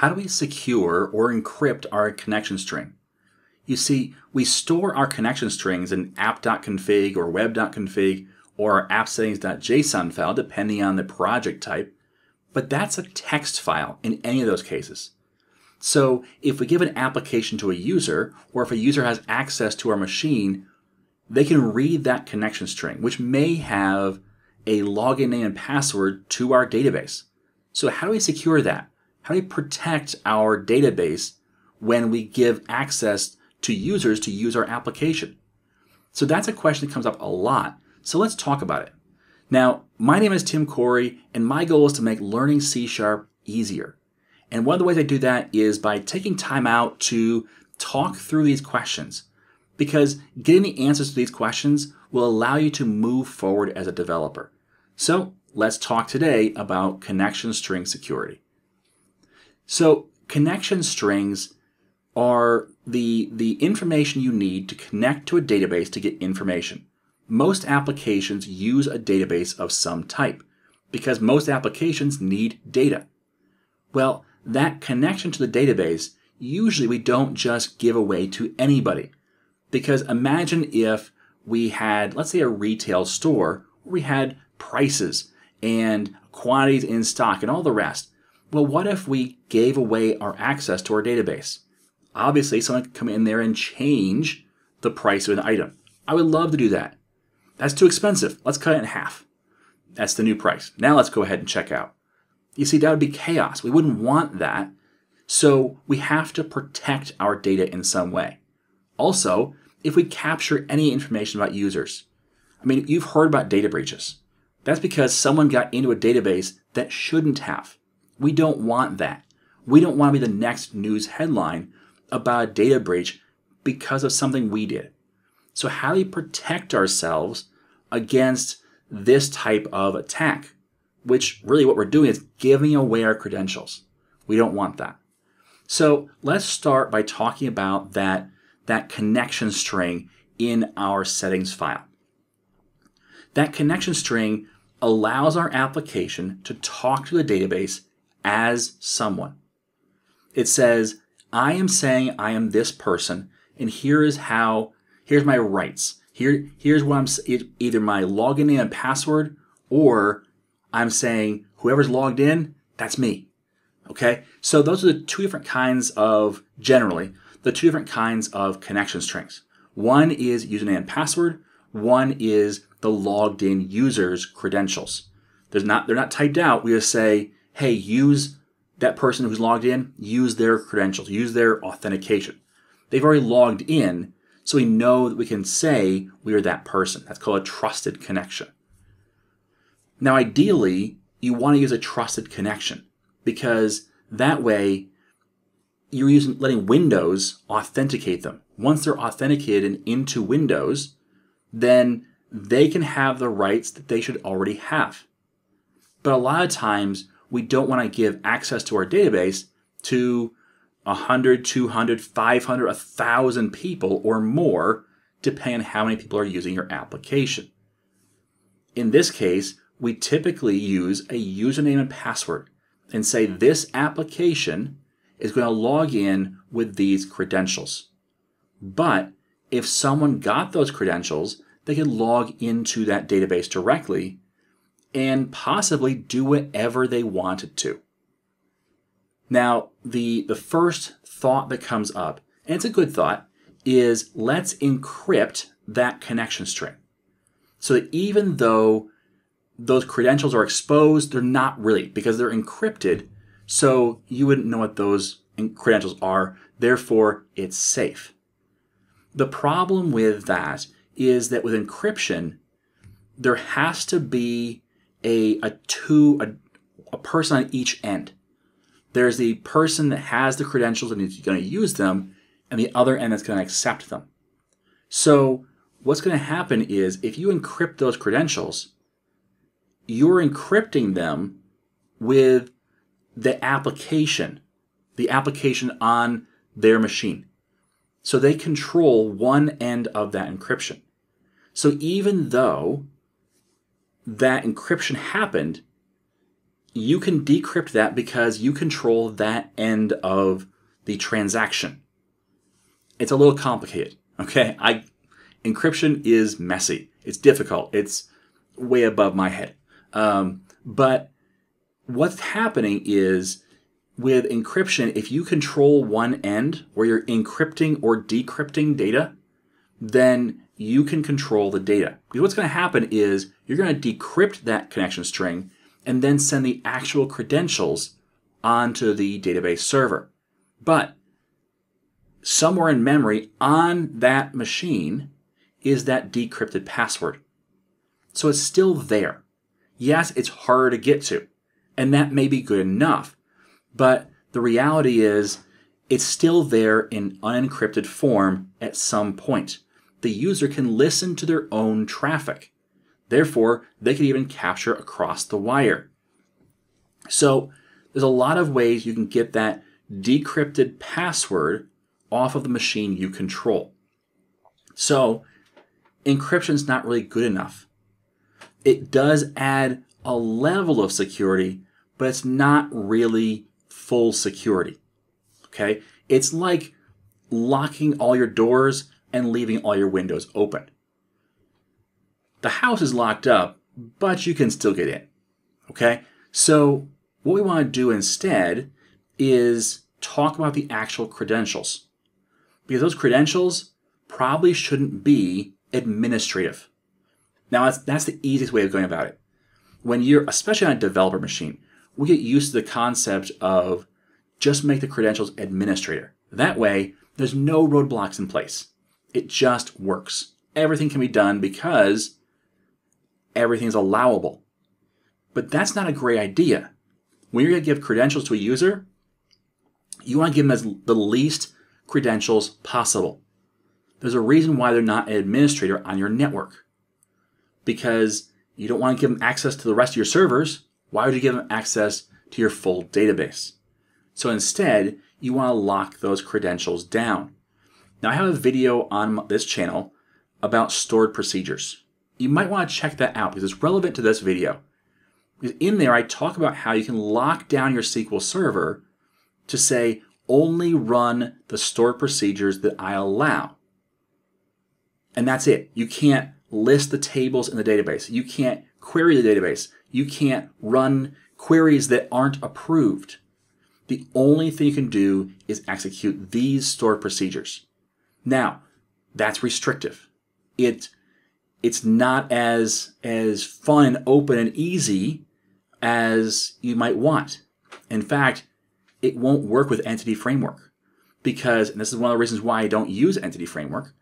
how do we secure or encrypt our connection string? You see, we store our connection strings in app.config or web.config or our appsettings.json file, depending on the project type, but that's a text file in any of those cases. So if we give an application to a user, or if a user has access to our machine, they can read that connection string, which may have a login name and password to our database. So how do we secure that? How do we protect our database when we give access to users to use our application? So that's a question that comes up a lot. So let's talk about it. Now, my name is Tim Corey, and my goal is to make learning C Sharp easier. And one of the ways I do that is by taking time out to talk through these questions. Because getting the answers to these questions will allow you to move forward as a developer. So let's talk today about connection string security. So connection strings are the, the information you need to connect to a database to get information. Most applications use a database of some type because most applications need data. Well, that connection to the database, usually we don't just give away to anybody. Because imagine if we had, let's say, a retail store where we had prices and quantities in stock and all the rest. Well, what if we gave away our access to our database? Obviously, someone could come in there and change the price of an item. I would love to do that. That's too expensive. Let's cut it in half. That's the new price. Now let's go ahead and check out. You see, that would be chaos. We wouldn't want that. So we have to protect our data in some way. Also, if we capture any information about users, I mean, you've heard about data breaches. That's because someone got into a database that shouldn't have. We don't want that. We don't want to be the next news headline about a data breach because of something we did. So, how do we protect ourselves against this type of attack? Which really what we're doing is giving away our credentials. We don't want that. So, let's start by talking about that, that connection string in our settings file. That connection string allows our application to talk to the database as someone. It says, I am saying I am this person, and here is how, here's my rights. Here, here's what I'm, either my login and password, or I'm saying whoever's logged in, that's me. Okay? So those are the two different kinds of, generally, the two different kinds of connection strings. One is username and password. One is the logged in user's credentials. There's not, they're not typed out. We just say, hey, use that person who's logged in, use their credentials, use their authentication. They've already logged in, so we know that we can say we are that person. That's called a trusted connection. Now, ideally, you want to use a trusted connection because that way you're using letting Windows authenticate them. Once they're authenticated into Windows, then they can have the rights that they should already have. But a lot of times we don't want to give access to our database to 100, 200, 500, 1,000 people or more, depending on how many people are using your application. In this case, we typically use a username and password and say hmm. this application is going to log in with these credentials. But if someone got those credentials, they could log into that database directly and possibly do whatever they wanted to. Now, the, the first thought that comes up, and it's a good thought, is let's encrypt that connection string. So that even though those credentials are exposed, they're not really because they're encrypted. So you wouldn't know what those credentials are. Therefore, it's safe. The problem with that is that with encryption, there has to be a, a two, a, a person on each end. There's the person that has the credentials and is going to use them, and the other end that's going to accept them. So what's going to happen is if you encrypt those credentials, you're encrypting them with the application, the application on their machine. So they control one end of that encryption. So even though that encryption happened, you can decrypt that because you control that end of the transaction. It's a little complicated, okay? I encryption is messy. It's difficult. It's way above my head. Um, but what's happening is with encryption, if you control one end where you're encrypting or decrypting data, then you can control the data. Because what's going to happen is you're going to decrypt that connection string and then send the actual credentials onto the database server. But somewhere in memory on that machine is that decrypted password. So it's still there. Yes, it's harder to get to, and that may be good enough. But the reality is, it's still there in unencrypted form at some point. The user can listen to their own traffic. Therefore, they can even capture across the wire. So, there's a lot of ways you can get that decrypted password off of the machine you control. So, encryption is not really good enough. It does add a level of security, but it's not really full security. Okay? It's like locking all your doors and leaving all your windows open. The house is locked up, but you can still get in. Okay? So, what we want to do instead is talk about the actual credentials. Because those credentials probably shouldn't be administrative. Now, that's, that's the easiest way of going about it. When you're, especially on a developer machine, we get used to the concept of just make the credentials administrator. That way, there's no roadblocks in place. It just works. Everything can be done because everything's allowable. But that's not a great idea. When you're going to give credentials to a user, you want to give them as the least credentials possible. There's a reason why they're not an administrator on your network. Because you don't want to give them access to the rest of your servers why would you give them access to your full database? So instead, you want to lock those credentials down. Now I have a video on this channel about stored procedures. You might want to check that out because it's relevant to this video. In there, I talk about how you can lock down your SQL Server to say, only run the stored procedures that I allow. And that's it. You can't list the tables in the database. You can't query the database you can't run queries that aren't approved. The only thing you can do is execute these stored procedures. Now, that's restrictive. It it's not as as fun and open and easy as you might want. In fact, it won't work with Entity Framework because, and this is one of the reasons why I don't use Entity Framework.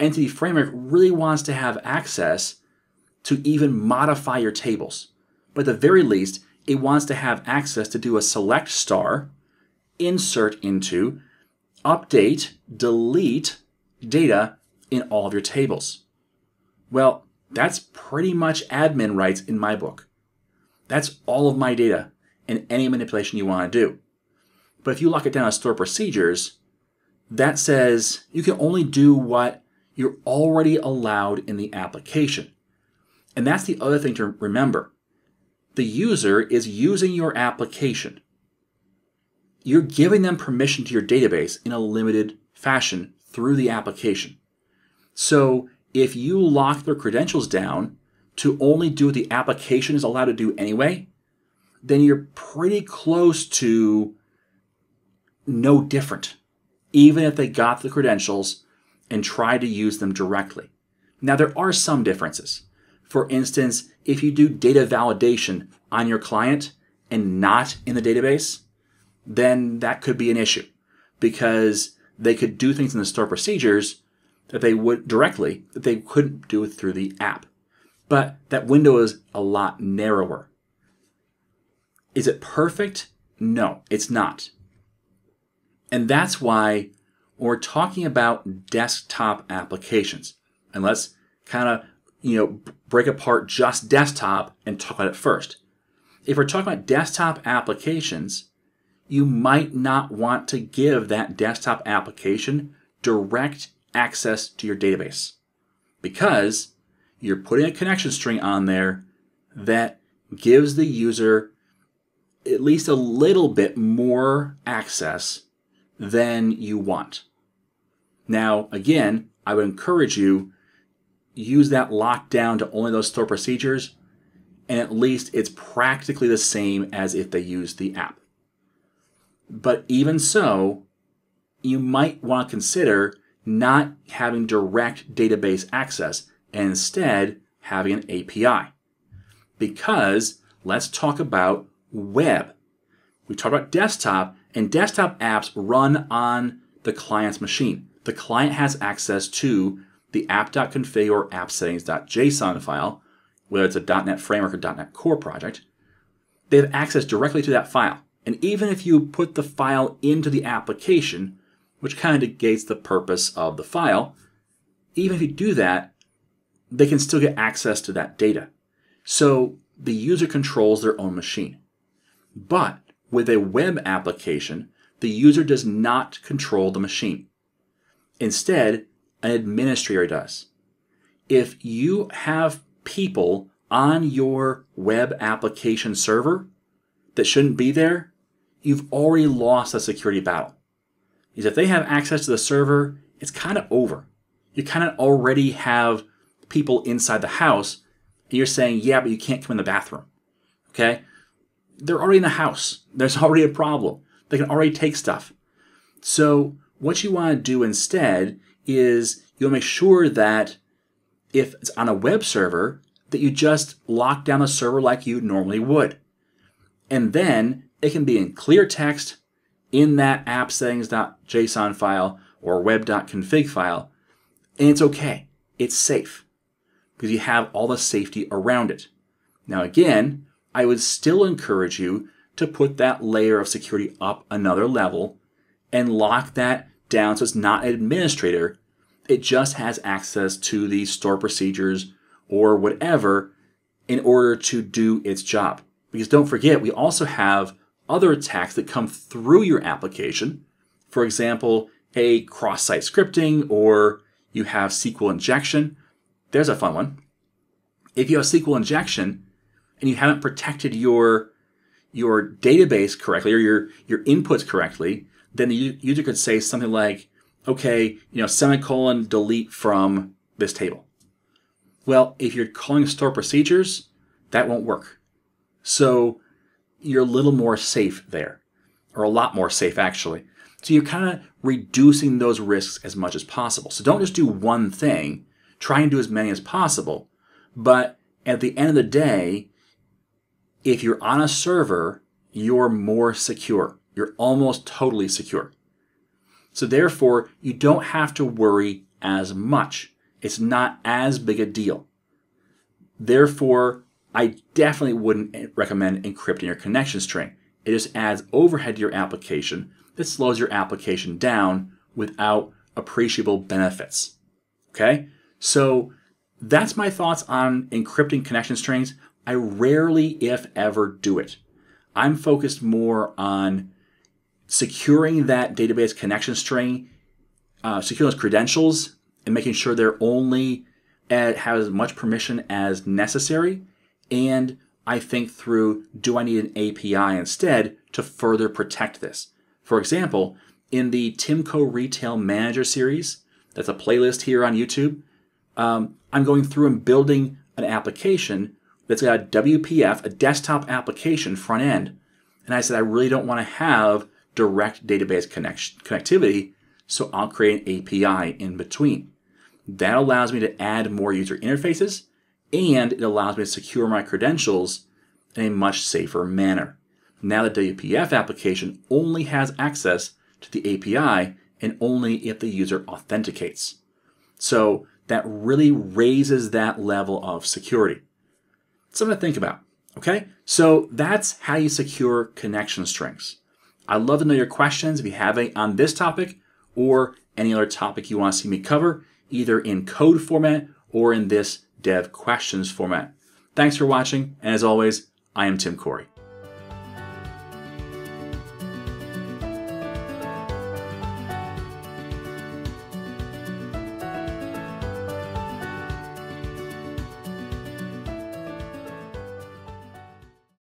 Entity Framework really wants to have access to even modify your tables but at the very least, it wants to have access to do a select star, insert into, update, delete data in all of your tables. Well, that's pretty much admin rights in my book. That's all of my data and any manipulation you want to do. But if you lock it down as store procedures, that says you can only do what you're already allowed in the application. And that's the other thing to remember the user is using your application. You're giving them permission to your database in a limited fashion through the application. So if you lock their credentials down to only do what the application is allowed to do anyway, then you're pretty close to no different, even if they got the credentials and tried to use them directly. Now, there are some differences. For instance, if you do data validation on your client and not in the database, then that could be an issue because they could do things in the store procedures that they would directly that they couldn't do through the app. But that window is a lot narrower. Is it perfect? No, it's not. And that's why we're talking about desktop applications, and let's kind of you know, break apart just desktop and talk about it first. If we're talking about desktop applications, you might not want to give that desktop application direct access to your database because you're putting a connection string on there that gives the user at least a little bit more access than you want. Now, again, I would encourage you use that lockdown to only those store procedures, and at least it's practically the same as if they use the app. But even so, you might want to consider not having direct database access and instead having an API. Because let's talk about web. We talked about desktop, and desktop apps run on the client's machine. The client has access to the app.config or appsettings.json file, whether it's a .NET Framework or .NET Core project. They have access directly to that file. And even if you put the file into the application, which kind of negates the purpose of the file, even if you do that, they can still get access to that data. So the user controls their own machine. But with a web application, the user does not control the machine. Instead, an administrator does. If you have people on your web application server that shouldn't be there, you've already lost a security battle. Because if they have access to the server, it's kind of over. You kind of already have people inside the house, and you're saying, yeah, but you can't come in the bathroom. Okay? They're already in the house. There's already a problem. They can already take stuff. So, what you want to do instead is you'll make sure that if it's on a web server, that you just lock down the server like you normally would. And then it can be in clear text in that appsettings.json file or web.config file. And it's okay. It's safe because you have all the safety around it. Now, again, I would still encourage you to put that layer of security up another level and lock that down so it's not an administrator. It just has access to the store procedures or whatever in order to do its job. Because don't forget, we also have other attacks that come through your application. For example, a cross site scripting or you have SQL injection. There's a fun one. If you have SQL injection and you haven't protected your your database correctly or your your inputs correctly, then the user could say something like, okay, you know, semicolon delete from this table. Well, if you're calling store procedures, that won't work. So you're a little more safe there, or a lot more safe actually. So you're kind of reducing those risks as much as possible. So don't just do one thing, try and do as many as possible. But at the end of the day, if you're on a server, you're more secure. You're almost totally secure. So therefore, you don't have to worry as much. It's not as big a deal. Therefore, I definitely wouldn't recommend encrypting your connection string. It just adds overhead to your application that slows your application down without appreciable benefits. Okay? So that's my thoughts on encrypting connection strings. I rarely, if ever, do it. I'm focused more on securing that database connection string, uh, securing those credentials, and making sure they're only at, have as much permission as necessary and I think through do I need an API instead to further protect this? For example, in the Timco Retail Manager series, that's a playlist here on YouTube, um, I'm going through and building an application that's got a WPF, a desktop application front end. And I said, I really don't want to have direct database connection, connectivity, so I'll create an API in between. That allows me to add more user interfaces and it allows me to secure my credentials in a much safer manner. Now the WPF application only has access to the API and only if the user authenticates. So that really raises that level of security. Something to think about. Okay, so that's how you secure connection strings. I'd love to know your questions if you have any on this topic or any other topic you want to see me cover, either in code format or in this dev questions format. Thanks for watching, and as always, I am Tim Corey.